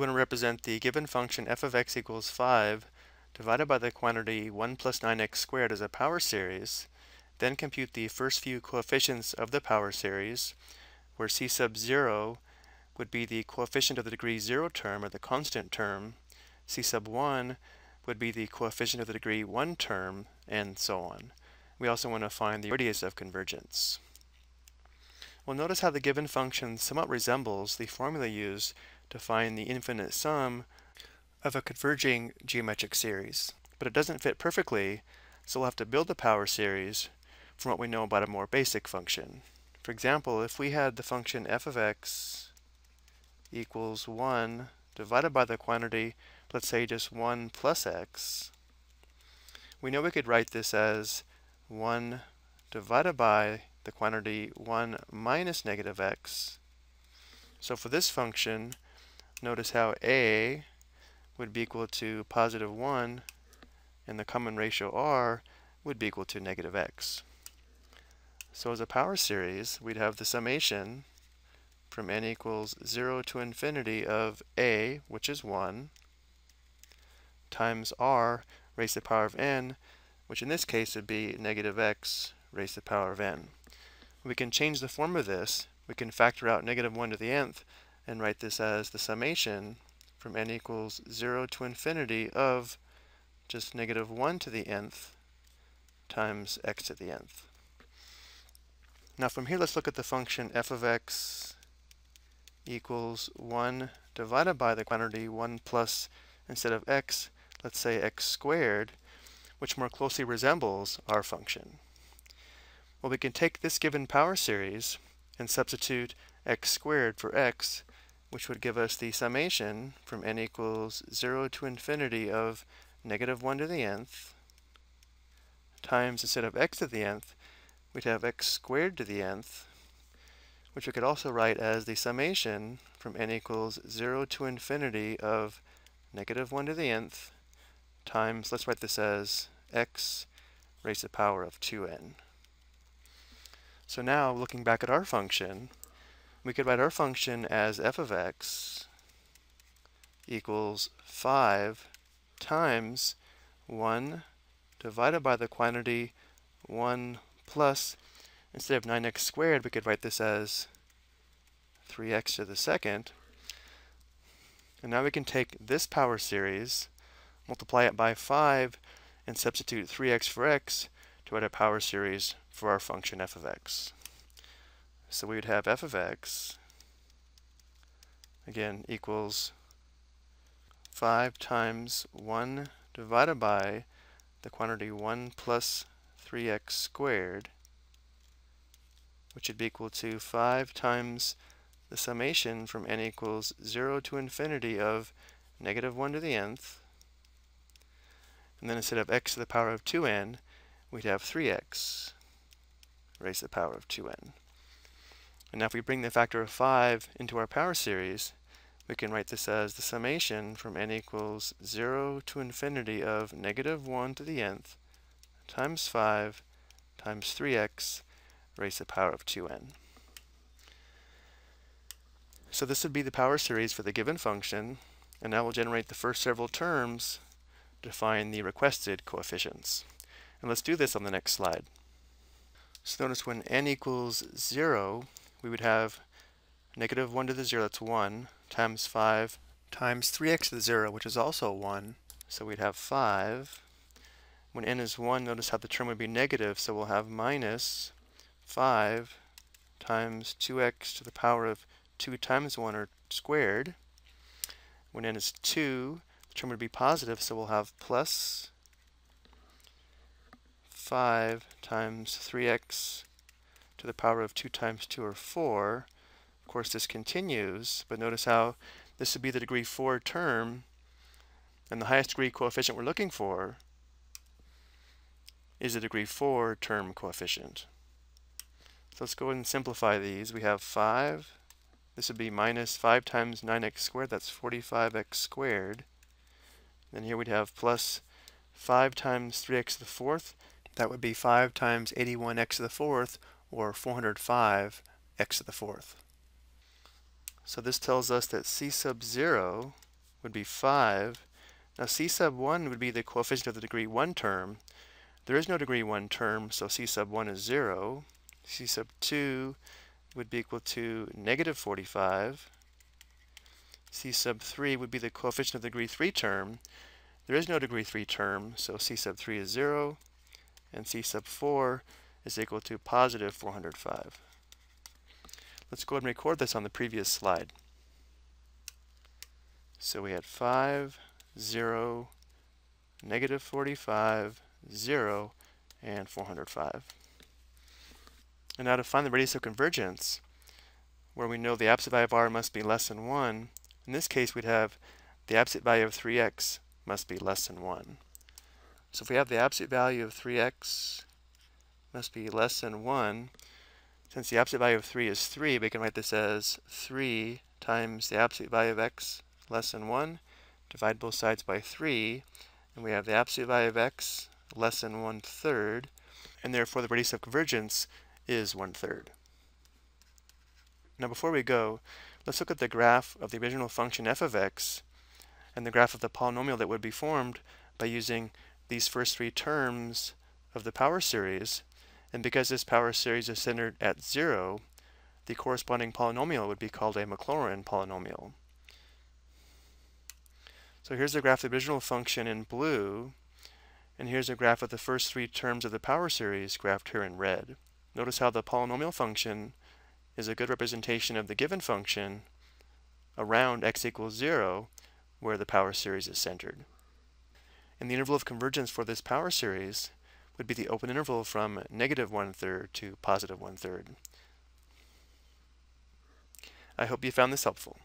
we want to represent the given function f of x equals 5 divided by the quantity 1 plus 9x squared as a power series, then compute the first few coefficients of the power series, where c sub 0 would be the coefficient of the degree 0 term or the constant term, c sub 1 would be the coefficient of the degree 1 term, and so on. We also want to find the radius of convergence. Well, notice how the given function somewhat resembles the formula used to find the infinite sum of a converging geometric series. But it doesn't fit perfectly, so we'll have to build a power series from what we know about a more basic function. For example, if we had the function f of x equals 1 divided by the quantity, let's say just 1 plus x, we know we could write this as 1 divided by the quantity 1 minus negative x. So for this function, notice how a would be equal to positive 1 and the common ratio r would be equal to negative x. So as a power series, we'd have the summation from n equals 0 to infinity of a, which is 1, times r raised to the power of n, which in this case would be negative x raised to the power of n. We can change the form of this. We can factor out negative 1 to the nth and write this as the summation from n equals 0 to infinity of just negative 1 to the nth times x to the nth. Now from here, let's look at the function f of x equals 1 divided by the quantity 1 plus, instead of x, let's say x squared, which more closely resembles our function. Well, we can take this given power series and substitute x squared for x which would give us the summation from n equals 0 to infinity of negative 1 to the nth times instead of x to the nth, we'd have x squared to the nth, which we could also write as the summation from n equals 0 to infinity of negative 1 to the nth times, let's write this as x raised to the power of 2n. So now, looking back at our function, we could write our function as f of x equals 5 times 1 divided by the quantity 1 plus, instead of 9x squared, we could write this as 3x to the second. And now we can take this power series, multiply it by 5, and substitute 3x for x to write a power series for our function f of x. So we would have f of x, again, equals 5 times 1 divided by the quantity 1 plus 3x squared, which would be equal to 5 times the summation from n equals 0 to infinity of negative 1 to the nth. And then instead of x to the power of 2n, we'd have 3x raised to the power of 2n. And now if we bring the factor of 5 into our power series, we can write this as the summation from n equals 0 to infinity of negative 1 to the nth times 5 times 3x raised to the power of 2n. So this would be the power series for the given function, and now we'll generate the first several terms to find the requested coefficients. And let's do this on the next slide. So notice when n equals 0, we would have negative 1 to the 0, that's 1, times 5 times 3x to the 0, which is also 1. So we'd have 5. When n is 1, notice how the term would be negative, so we'll have minus 5 times 2x to the power of 2 times 1, or squared. When n is 2, the term would be positive, so we'll have plus 5 times 3x to the power of 2 times 2 or 4. Of course, this continues, but notice how this would be the degree 4 term, and the highest degree coefficient we're looking for is the degree 4 term coefficient. So let's go ahead and simplify these. We have 5. This would be minus 5 times 9x squared. That's 45x squared. Then here we'd have plus 5 times 3x to the fourth. That would be 5 times 81x to the fourth, or 405 x to the fourth. So this tells us that c sub 0 would be 5. Now c sub 1 would be the coefficient of the degree 1 term. There is no degree 1 term, so c sub 1 is 0. c sub 2 would be equal to negative 45. c sub 3 would be the coefficient of the degree 3 term. There is no degree 3 term, so c sub 3 is 0. And c sub 4 is equal to positive 405. Let's go ahead and record this on the previous slide. So we had 5, 0, negative 45, 0, and 405. And now to find the radius of convergence, where we know the absolute value of r must be less than 1, in this case we'd have the absolute value of 3x must be less than 1. So if we have the absolute value of 3x must be less than 1, since the absolute value of 3 is 3, we can write this as 3 times the absolute value of x less than 1, divide both sides by 3, and we have the absolute value of x less than 1 third, and therefore the radius of convergence is 1 third. Now before we go, let's look at the graph of the original function f of x and the graph of the polynomial that would be formed by using these first three terms of the power series and because this power series is centered at zero, the corresponding polynomial would be called a Maclaurin polynomial. So here's the graph of the original function in blue, and here's a graph of the first three terms of the power series graphed here in red. Notice how the polynomial function is a good representation of the given function around x equals 0, where the power series is centered. And the interval of convergence for this power series would be the open interval from negative one-third to positive one-third. I hope you found this helpful.